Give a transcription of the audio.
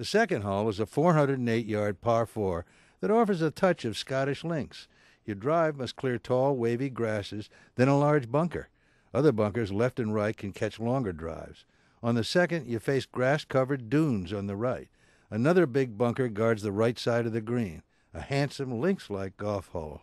The second hole is a 408 yard par 4 that offers a touch of Scottish links. Your drive must clear tall, wavy grasses, then a large bunker. Other bunkers left and right can catch longer drives. On the second, you face grass covered dunes on the right. Another big bunker guards the right side of the green, a handsome links like golf hole.